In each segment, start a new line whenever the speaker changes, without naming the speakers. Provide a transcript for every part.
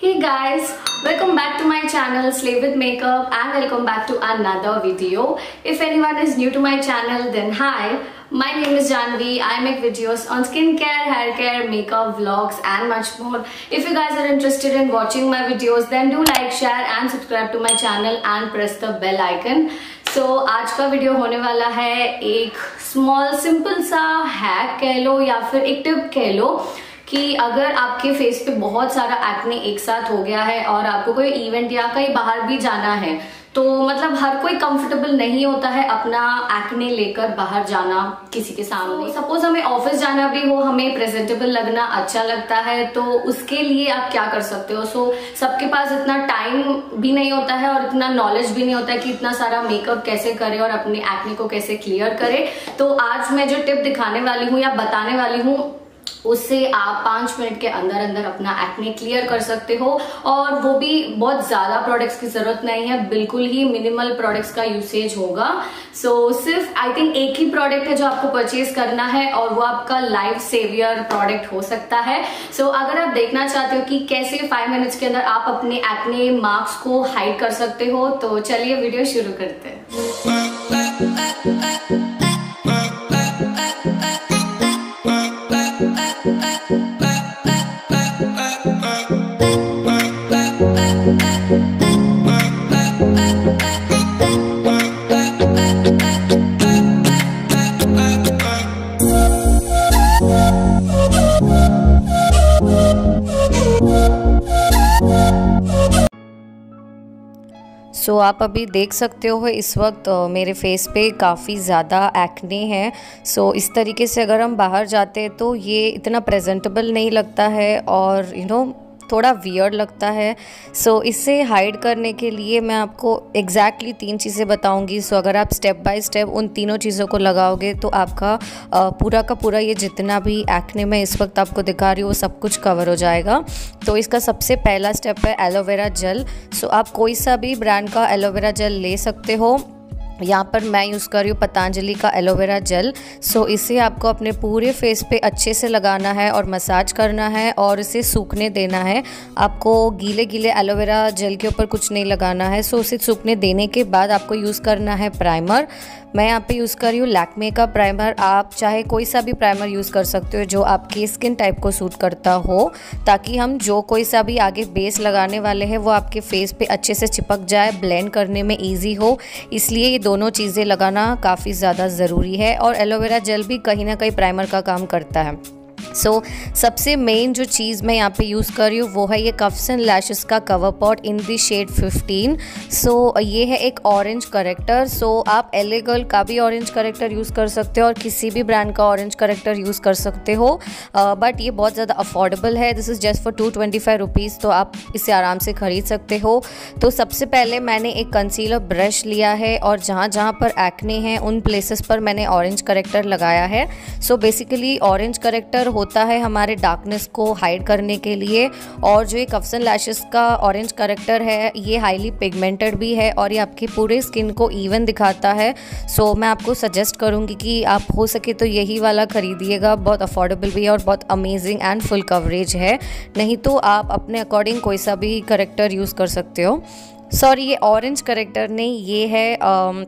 Hey guys, welcome back to my channel Slay with Makeup and welcome back to another video. If anyone is new to my channel then hi, my name is Janvi. I make videos on skincare, hair care, makeup, vlogs and much more. If you guys are interested in watching my videos then do like, share and subscribe to my channel and press the bell icon. so, आज का video होने वाला है एक small simple सा hack कह लो या फिर एक टिप कह लो कि अगर आपके फेस पे बहुत सारा एक्ने एक साथ हो गया है और आपको कोई इवेंट या कहीं बाहर भी जाना है तो मतलब हर कोई कंफर्टेबल नहीं होता है अपना एक्ने लेकर बाहर जाना किसी के सामने। सपोज़ हमें ऑफ़िस जाना भी हो हमें प्रेजेंटेबल लगना अच्छा लगता है तो उसके लिए आप क्या कर सकते हो? सो so, सबके पास इतना टाइम भी नहीं होता है और इतना नॉलेज भी नहीं होता है कि इतना सारा मेकअप कैसे करे और अपने एक्ने को कैसे क्लियर करे। तो आज मैं जो टिप दिखाने वाली हूँ या बताने वाली हूँ उससे आप पाँच मिनट के अंदर अंदर अपना एक्ने क्लियर कर सकते हो और वो भी बहुत ज़्यादा प्रोडक्ट्स की ज़रूरत नहीं है बिल्कुल ही मिनिमल प्रोडक्ट्स का यूसेज होगा सो so, सिर्फ़ आई थिंक एक ही प्रोडक्ट है जो आपको परचेज करना है और वो आपका लाइफ सेवियर प्रोडक्ट हो सकता है सो so, अगर आप देखना चाहते हो कि कैसे फाइव मिनट्स के अंदर आप अपने एक्ने मार्क्स को हाइड कर सकते हो तो चलिए वीडियो शुरू करते हैं
सो so, आप अभी देख सकते हो इस वक्त मेरे फेस पे काफ़ी ज़्यादा एक्ने है। सो so, इस तरीके से अगर हम बाहर जाते हैं तो ये इतना प्रेजेंटेबल नहीं लगता है और यू you नो know, थोड़ा वियर्ड लगता है। सो so, इससे हाइड करने के लिए मैं आपको एग्जैक्टली exactly तीन चीज़ें बताऊँगी। सो so, अगर आप स्टेप बाय स्टेप उन तीनों चीज़ों को लगाओगे तो आपका पूरा का पूरा ये जितना भी एक्ने में इस वक्त आपको दिखा रही हूँ वो सब कुछ कवर हो जाएगा। तो इसका सबसे पहला स्टेप है एलोवेरा जेल सो so, आप कोई सा भी ब्रांड का एलोवेरा जेल ले सकते हो। यहाँ पर मैं यूज़ कर रही हूँ पतंजलि का एलोवेरा जेल सो इसे आपको अपने पूरे फेस पे अच्छे से लगाना है और मसाज करना है और इसे सूखने देना है। आपको गीले गीले एलोवेरा जेल के ऊपर कुछ नहीं लगाना है। सो इसे सूखने देने के बाद आपको यूज़ करना है प्राइमर मैं यहाँ पे यूज़ कर रही हूँ लैकमे का प्राइमर आप चाहे कोई सा भी प्राइमर यूज़ कर सकते हो जो आपकी स्किन टाइप को सूट करता हो, ताकि हम जो कोई सा भी आगे बेस लगाने वाले हैं, वो आपके फेस पे अच्छे से चिपक जाए ब्लेंड करने में ईजी हो। इसलिए ये दोनों चीज़ें लगाना काफ़ी ज़्यादा ज़रूरी है और एलोवेरा जेल भी कहीं ना कहीं प्राइमर का काम करता है। सो so, सबसे मेन जो चीज़ मैं यहाँ पे यूज़ कर रही हूँ वो है ये कफ्स एंड लैशेस का cover pot in the shade 15 so so, ये है एक ऑरेंज करेक्टर सो आप एले का भी ऑरेंज करेक्टर यूज़ कर सकते हो और किसी भी ब्रांड का ऑरेंज करेक्टर यूज़ कर सकते हो. बट uh, ये बहुत ज़्यादा अफोर्डेबल है. This is just for two twenty five rupees तो आप इसे आराम से ख़रीद सकते हो. तो सबसे पहले मैंने एक कंसीलर ब्रश लिया है और जहाँ जहाँ पर एक्ने हैं उन प्लेसेस पर मैंने ऑरेंज करेक्टर लगाया है. सो बेसिकली ऑरेंज करेक्टर होता है हमारे डार्कनेस को हाइड करने के लिए। और जो ये कफ्सन लैशेस का ऑरेंज करेक्टर है ये हाईली पिगमेंटेड भी है और ये आपकी पूरे स्किन को इवन दिखाता है। सो मैं आपको सजेस्ट करूँगी कि आप हो सके तो यही वाला ख़रीदिएगा। बहुत अफोर्डेबल भी है और बहुत अमेजिंग एंड फुल कवरेज है। नहीं तो आप अपने अकॉर्डिंग कोई सा भी करेक्टर यूज़ कर सकते हो। सॉरी ये ऑरेंज करेक्टर नहीं ये है um,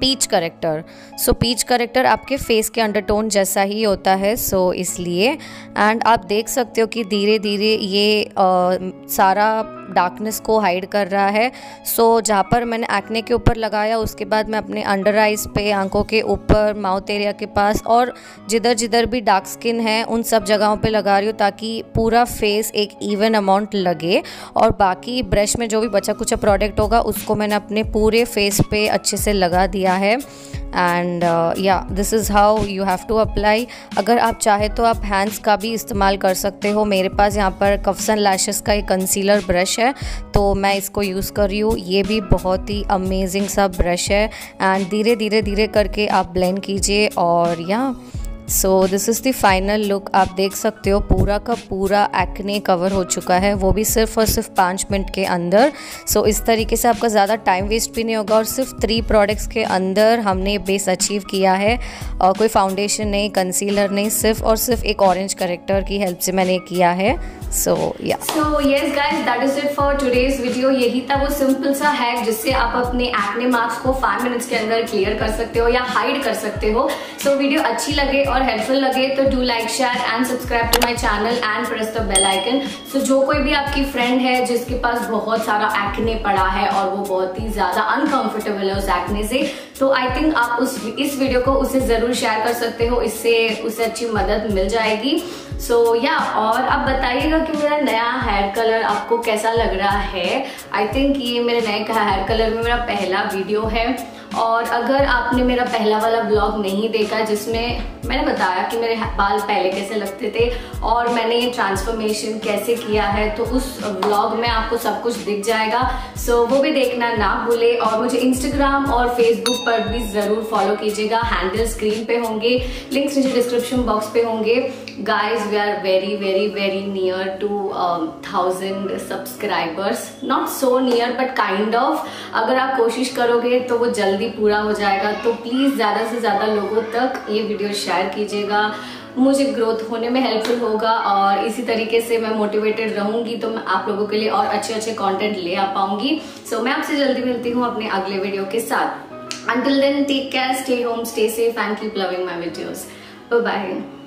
peach corrector. So peach corrector आपके फेस के अंडरटोन जैसा ही होता है सो so इसलिए। एंड आप देख सकते हो कि धीरे धीरे ये आ, सारा डार्कनेस को हाइड कर रहा है। सो so, जहाँ पर मैंने एक्ने के ऊपर लगाया उसके बाद मैं अपने अंडर आइज़ पे आँखों के ऊपर माउथ एरिया के पास और जिधर जिधर भी डार्क स्किन है उन सब जगहों पे लगा रही हूँ ताकि पूरा फेस एक इवन अमाउंट लगे। और बाकी ब्रश में जो भी बचा कुछ प्रोडक्ट होगा उसको मैंने अपने पूरे फेस पे अच्छे से लगा दिया है। एंड या this is how you have to apply अगर आप चाहे तो आप हैंड्स का भी इस्तेमाल कर सकते हो। मेरे पास यहाँ पर कफ्सन लैशेस का एक कंसीलर ब्रश है। तो मैं इसको यूज़ कर रही हूँ। ये भी बहुत ही अमेजिंग सा ब्रश है। एंड धीरे धीरे धीरे करके आप ब्लेंड कीजिए और yeah so this is the final look आप देख सकते हो पूरा का पूरा एक्ने कवर हो चुका है। वो भी सिर्फ़ और सिर्फ़ पाँच मिनट के अंदर। सो so, इस तरीके से आपका ज़्यादा टाइम वेस्ट भी नहीं होगा और सिर्फ़ थ्री प्रोडक्ट्स के अंदर हमने बेस अचीव किया है। और कोई फाउंडेशन नहीं कंसीलर नहीं सिर्फ़ और सिर्फ़ एक ऑरेंज करेक्टर की हेल्प से मैंने किया है। So yeah
so yes guys that is it for today's video यही था वो सिंपल सा हैक जिससे आप अपने एक्ने मार्क्स को फाइव मिनट्स के अंदर क्लियर कर सकते हो या हाइड कर सकते हो। सो so, वीडियो अच्छी लगे और हेल्पफुल लगे तो do like share and subscribe to my channel and press the bell icon so जो कोई भी आपकी फ्रेंड है जिसके पास बहुत सारा एक्ने पड़ा है और वो बहुत ही ज़्यादा अनकंफर्टेबल है उस एक्ने से तो आई थिंक आप उस इस वीडियो को उसे ज़रूर शेयर कर सकते हो। इससे उसे अच्छी मदद मिल जाएगी। सो so, या yeah, और आप बताइएगा कि मेरा नया हेयर कलर आपको कैसा लग रहा है? आई थिंक ये मेरे नए हेयर कलर में मेरा पहला वीडियो है। और अगर आपने मेरा पहला वाला ब्लॉग नहीं देखा जिसमें मैंने बताया कि मेरे बाल पहले कैसे लगते थे और मैंने ये ट्रांसफॉर्मेशन कैसे किया है तो उस ब्लॉग में आपको सब कुछ दिख जाएगा। सो वो भी देखना ना भूले और मुझे इंस्टाग्राम और फेसबुक पर भी ज़रूर फॉलो कीजिएगा। हैंडल स्क्रीन पे होंगे। लिंक्स नीचे डिस्क्रिप्शन बॉक्स पे होंगे। Guys we are very very very near two thousand subscribers not so near but kind of अगर आप कोशिश करोगे तो वो जल्दी पूरा हो जाएगा। तो प्लीज़ ज़्यादा से ज़्यादा लोगों तक ये वीडियो शेयर कीजिएगा। मुझे ग्रोथ होने में हेल्पफुल होगा और इसी तरीके से मैं मोटिवेटेड रहूँगी तो मैं आप लोगों के लिए और अच्छे अच्छे कंटेंट ले आ पाऊँगी। सो so, मैं आपसे जल्दी मिलती हूँ अपने अगले वीडियो के साथ। Until then, take care, stay home, stay safe, and keep loving my videos. Bye bye.